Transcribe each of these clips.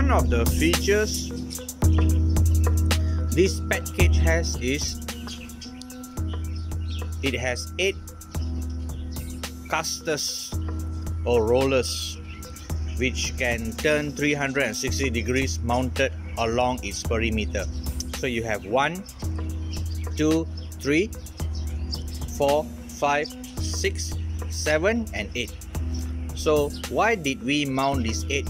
one of the features this pet cage has is it has eight casters or rollers which can turn 360 degrees mounted along its perimeter. So you have one two three four five six seven and eight. So why did we mount these eight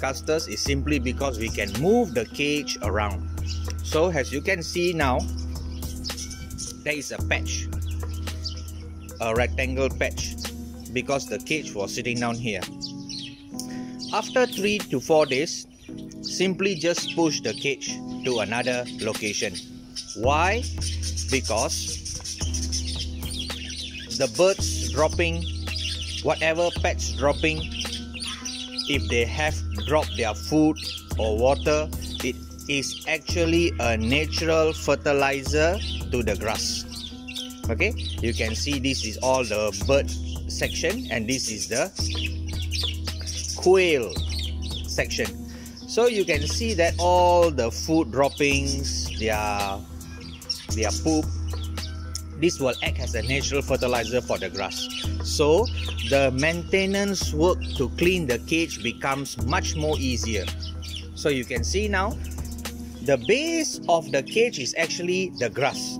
casters is simply because we can move the cage around. So as you can see now there is a patch a rectangle patch because the cage was sitting down here. After three to four days simply just push the cage to another location. Why? Because the birds dropping whatever pets dropping if they have dropped their food or water it is actually a natural fertilizer to the grass. Okay? You can see this is all the bird section and this is the quail section. So you can see that all the food droppings their their poop this will act as a natural fertilizer for the grass. So the maintenance work to clean the cage becomes much more easier. So you can see now the base of the cage is actually the grass.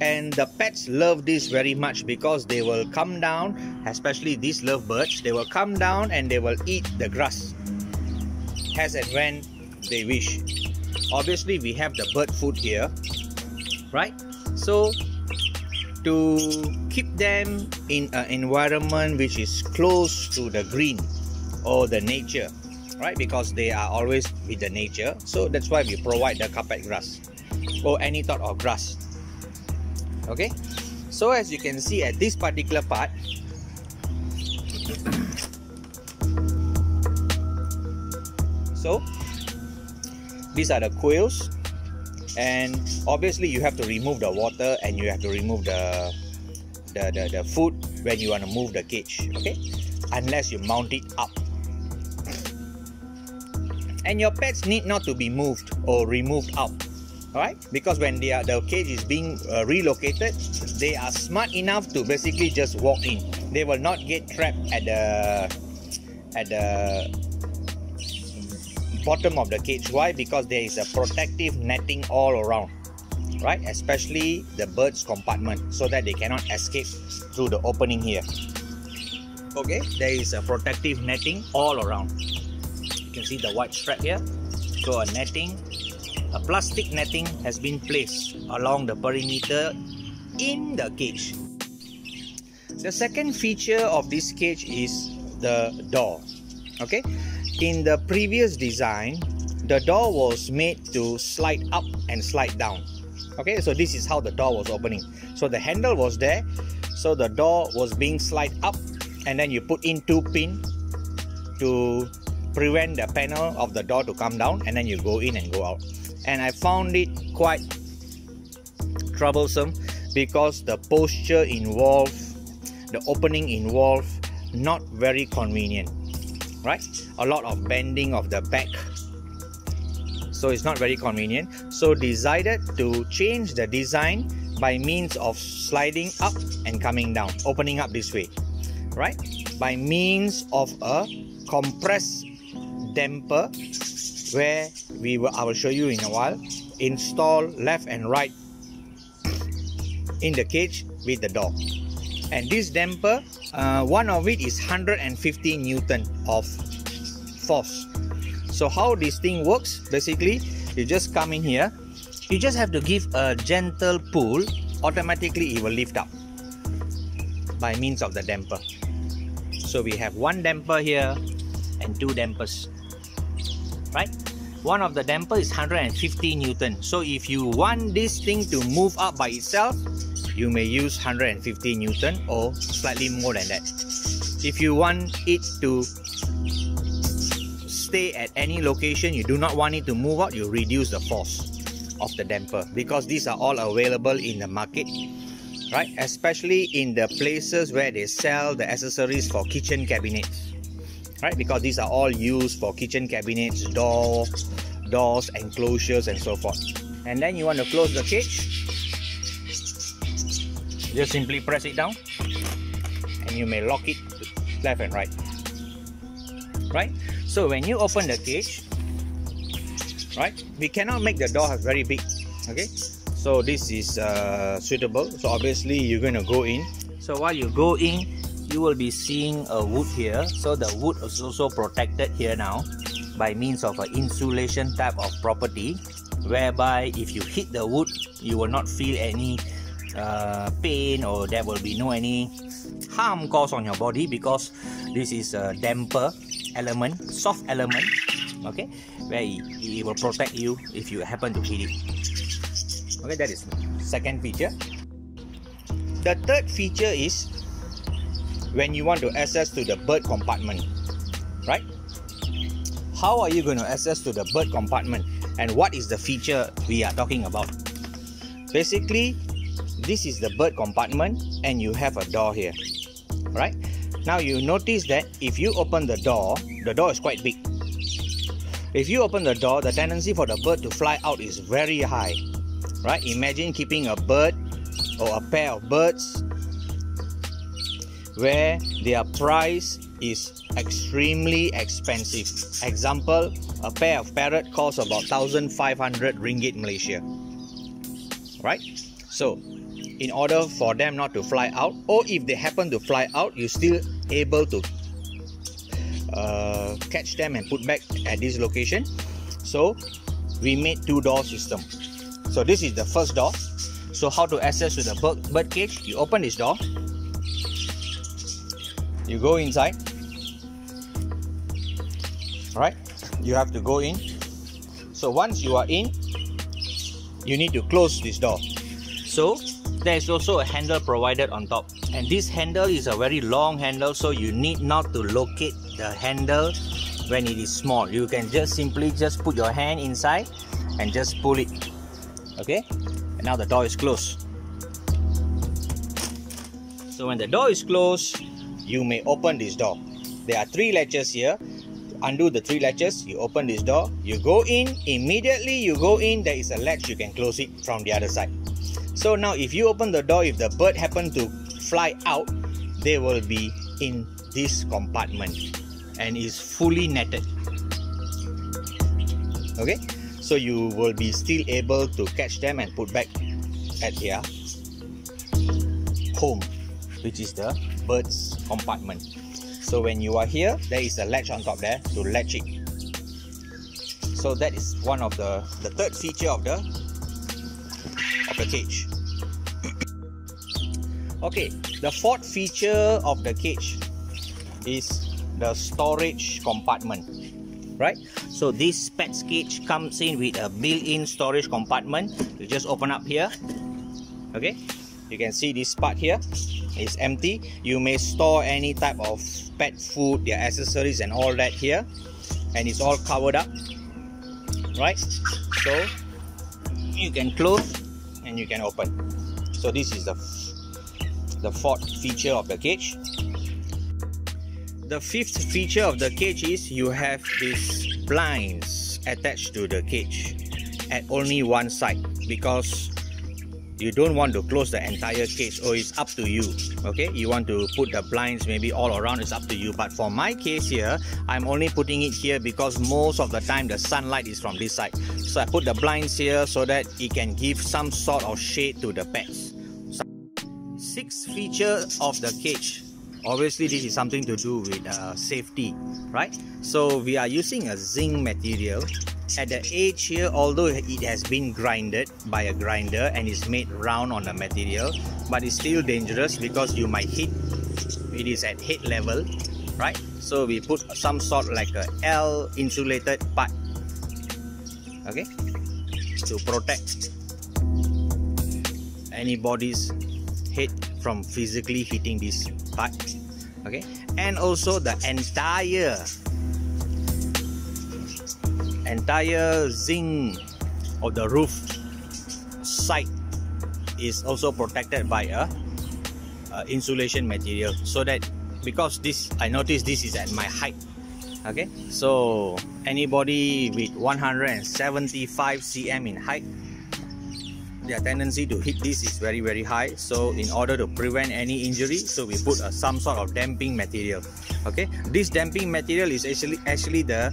And the pets love this very much because they will come down especially these lovebirds they will come down and they will eat the grass as and when they wish. Obviously we have the bird food here right? So to keep them in an environment which is close to the green or the nature right? Because they are always with the nature. So that's why we provide the carpet grass or any sort of grass. Okay? So as you can see at this particular part so these are the quails and obviously you have to remove the water and you have to remove the the, the, the food when you want to move the cage okay? Unless you mount it up. And your pets need not to be moved or removed out alright? Because when they are the cage is being uh, relocated they are smart enough to basically just walk in. They will not get trapped at the at the bottom of the cage. Why? Because there is a protective netting all around right? Especially the birds compartment so that they cannot escape through the opening here. Okay there is a protective netting all around. You can see the white strap here. So a netting a plastic netting has been placed along the perimeter in the cage. The second feature of this cage is the door. Okay in the previous design the door was made to slide up and slide down. Okay so this is how the door was opening. So the handle was there. So the door was being slide up and then you put in two pin to prevent the panel of the door to come down and then you go in and go out. And i found it quite troublesome because the posture involved the opening involved not very convenient right? A lot of bending of the back. So it's not very convenient. So decided to change the design by means of sliding up and coming down opening up this way right? By means of a compressed damper where we will I will show you in a while. Install left and right in the cage with the dog and this damper uh, one of it is 150 newton of force. So how this thing works basically you just come in here. You just have to give a gentle pull. Automatically it will lift up by means of the damper. So we have one damper here and two dampers right? One of the damper is 150 newton. So if you want this thing to move up by itself you may use 150 newton or slightly more than that. If you want it to stay at any location you do not want it to move out you reduce the force of the damper because these are all available in the market right? Especially in the places where they sell the accessories for kitchen cabinets right? Because these are all used for kitchen cabinets door doors enclosures and so forth. And then you want to close the cage just simply press it down. And you may lock it left and right. Right? So when you open the cage right we cannot make the door very big. Okay? So this is uh, suitable. So obviously you're going to go in. So while you go in you will be seeing a wood here. So the wood is also protected here now by means of an insulation type of property whereby if you hit the wood you will not feel any uh, pain or there will be no any harm caused on your body because this is a damper element soft element okay where it, it will protect you if you happen to hit it. Okay that is second feature. The third feature is when you want to access to the bird compartment right? How are you going to access to the bird compartment and what is the feature we are talking about? Basically this is the bird compartment and you have a door here right now you notice that if you open the door the door is quite big if you open the door the tendency for the bird to fly out is very high right imagine keeping a bird or a pair of birds where their price is extremely expensive. Example, a pair of parrot costs about 1500 ringgit Malaysia. Right? So, in order for them not to fly out, or if they happen to fly out, you're still able to uh, catch them and put back at this location. So, we made two door system. So, this is the first door. So, how to access to the bird, bird cage? You open this door you go inside right you have to go in so once you are in you need to close this door so there is also a handle provided on top and this handle is a very long handle so you need not to locate the handle when it is small you can just simply just put your hand inside and just pull it okay and now the door is closed so when the door is closed you may open this door. There are three latches here. Undo the three latches, you open this door, you go in, immediately you go in, there is a latch, you can close it from the other side. So now if you open the door, if the bird happen to fly out, they will be in this compartment and is fully netted. Okay, so you will be still able to catch them and put back at their home, which is the bird's compartment. So when you are here, there is a latch on top there to latch it. So that is one of the, the third feature of the of the cage. okay, the fourth feature of the cage is the storage compartment. Right? So this pet's cage comes in with a built-in storage compartment. You just open up here. Okay, you can see this part here is empty you may store any type of pet food their accessories and all that here and it's all covered up right so you can close and you can open. So this is the the fourth feature of the cage. The fifth feature of the cage is you have these blinds attached to the cage at only one side because you don't want to close the entire cage or it's up to you. Okay? You want to put the blinds maybe all around it's up to you. But for my case here i'm only putting it here because most of the time the sunlight is from this side. So i put the blinds here so that it can give some sort of shade to the pets sixth feature of the cage. Obviously this is something to do with uh, safety right? So we are using a zinc material at the edge here although it has been grinded by a grinder and is made round on the material but it's still dangerous because you might hit it is at head level right? So we put some sort like a L insulated part okay? To protect anybody's head from physically hitting this part okay? And also the entire entire zinc of the roof side is also protected by a, a, insulation material so that because this I notice this is at my height okay? So anybody with 175 cm in height their tendency to hit this is very very high. So in order to prevent any injury so we put a, some sort of damping material. Okay? This damping material is actually actually the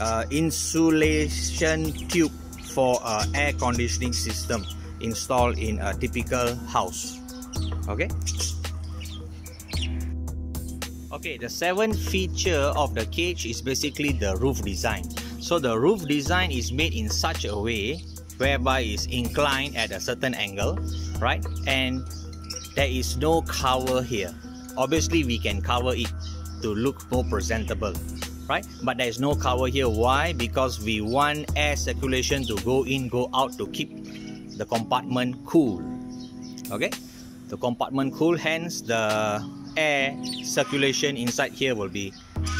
uh, insulation tube for uh, air conditioning system installed in a typical house. Okay? Okay the seventh feature of the cage is basically the roof design. So the roof design is made in such a way whereby it's inclined at a certain angle right? And there is no cover here. Obviously we can cover it to look more presentable right? But there is no cover here. Why? Because we want air circulation to go in go out to keep the compartment cool. Okay? The compartment cool hence the air circulation inside here will be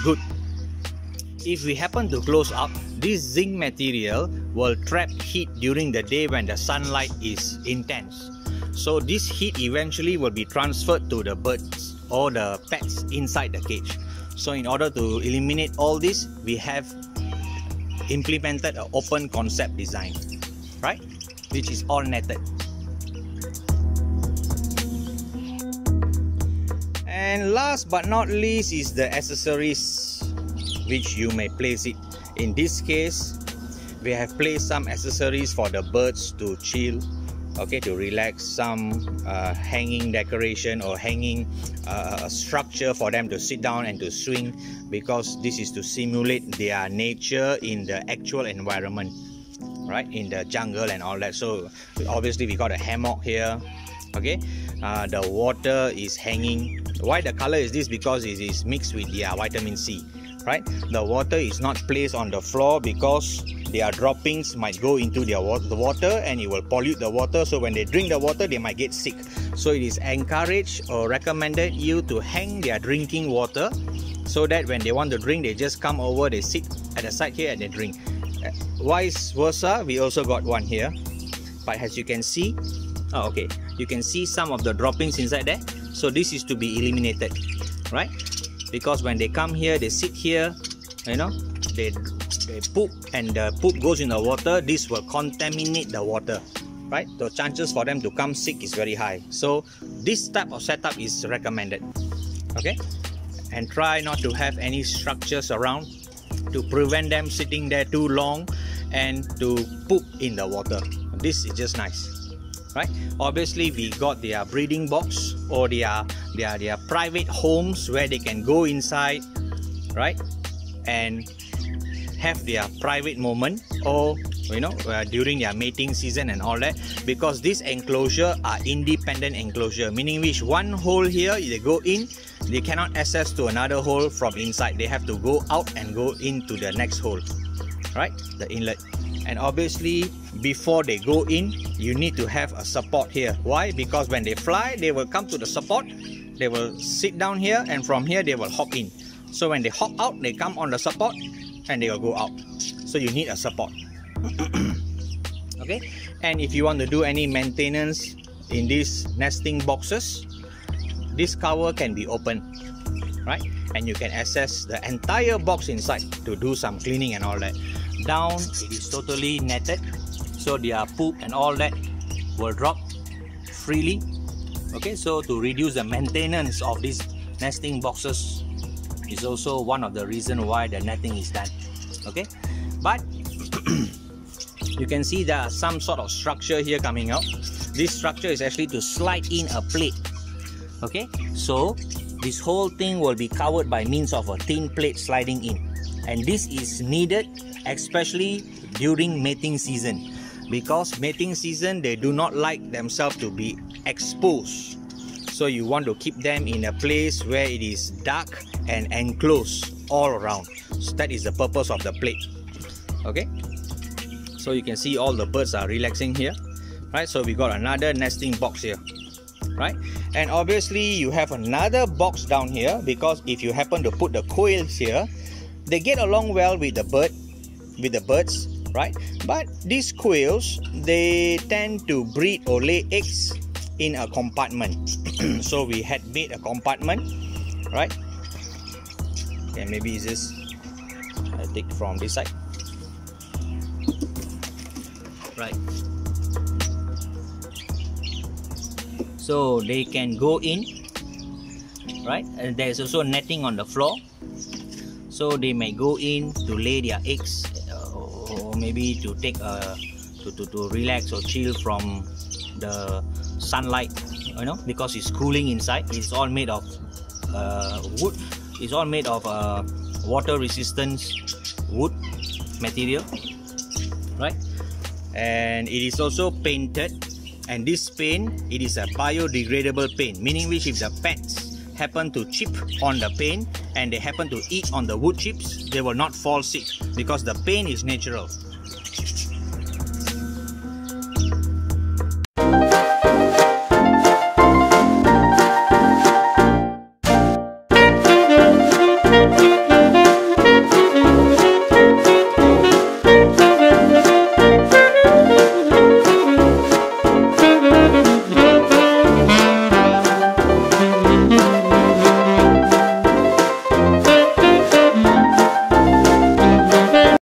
good. If we happen to close up this zinc material will trap heat during the day when the sunlight is intense. So this heat eventually will be transferred to the birds or the pets inside the cage. So in order to eliminate all this, we have implemented an open concept design, right? Which is all netted. And last but not least is the accessories which you may place it in this case we have placed some accessories for the birds to chill okay to relax some uh, hanging decoration or hanging uh, structure for them to sit down and to swing because this is to simulate their nature in the actual environment right in the jungle and all that. So obviously we got a hammock here okay. Uh, the water is hanging. Why the color is this? Because it is mixed with the vitamin c right? The water is not placed on the floor because their droppings might go into their the water and it will pollute the water. So when they drink the water they might get sick. So it is encouraged or recommended you to hang their drinking water so that when they want to drink they just come over they sit at the side here and they drink. Uh, vice versa we also got one here. But as you can see oh okay. You can see some of the droppings inside there. So this is to be eliminated right because when they come here they sit here you know they they poop and the poop goes in the water this will contaminate the water right? The chances for them to come sick is very high. So this type of setup is recommended okay? And try not to have any structures around to prevent them sitting there too long and to poop in the water. This is just nice right? Obviously we got their breeding box or their their their private homes where they can go inside right? And have their private moment or you know uh, during their mating season and all that. Because this enclosure are independent enclosure meaning which one hole here they go in they cannot access to another hole from inside. They have to go out and go into the next hole right? The inlet and obviously before they go in you need to have a support here. Why? Because when they fly they will come to the support. They will sit down here and from here they will hop in. So when they hop out they come on the support and they will go out. So you need a support. Okay? And if you want to do any maintenance in these nesting boxes this cover can be open right? And you can access the entire box inside to do some cleaning and all that down it is totally netted. So their poop and all that will drop freely. Okay so to reduce the maintenance of these nesting boxes is also one of the reason why the netting is done. Okay but you can see there are some sort of structure here coming out. This structure is actually to slide in a plate. Okay so this whole thing will be covered by means of a thin plate sliding in. And this is needed especially during mating season. Because mating season they do not like themselves to be exposed. So you want to keep them in a place where it is dark and enclosed all around. So that is the purpose of the plate. Okay? So you can see all the birds are relaxing here. Right? So we got another nesting box here. Right? And obviously you have another box down here because if you happen to put the quails here they get along well with the bird with the birds right? But these quails they tend to breed or lay eggs in a compartment. So we had made a compartment right? Okay maybe it's just take from this side. Right. So they can go in right? And there's also netting on the floor. So they may go in to lay their eggs or maybe to take a to, to, to relax or chill from the sunlight you know because it's cooling inside. It's all made of uh, wood. It's all made of uh, water resistance wood material right? And it is also painted. And this paint it is a biodegradable paint meaning which if the pets happen to chip on the paint and they happen to eat on the wood chips, they will not fall sick because the pain is natural.